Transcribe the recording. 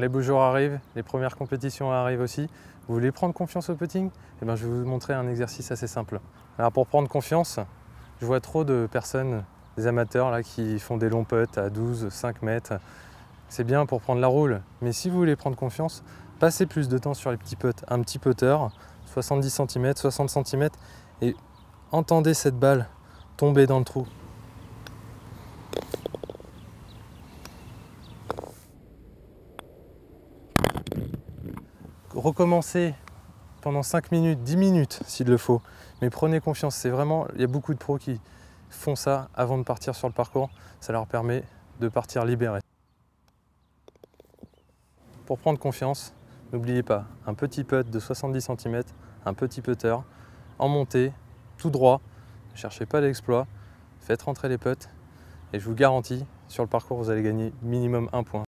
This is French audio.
Les beaux jours arrivent, les premières compétitions arrivent aussi. Vous voulez prendre confiance au putting? Eh bien, Je vais vous montrer un exercice assez simple. Alors pour prendre confiance, je vois trop de personnes, des amateurs qui font des longs putts à 12, 5 mètres. C'est bien pour prendre la roule, mais si vous voulez prendre confiance, passez plus de temps sur les petits putts. Un petit putter, 70 cm, 60 cm, et entendez cette balle tomber dans le trou. Recommencez pendant 5 minutes, 10 minutes s'il le faut. Mais prenez confiance, c'est vraiment, il y a beaucoup de pros qui font ça avant de partir sur le parcours. Ça leur permet de partir libérés. Pour prendre confiance, n'oubliez pas, un petit putt de 70 cm, un petit putter, en montée, tout droit, ne cherchez pas l'exploit, faites rentrer les putts et je vous garantis, sur le parcours, vous allez gagner minimum un point.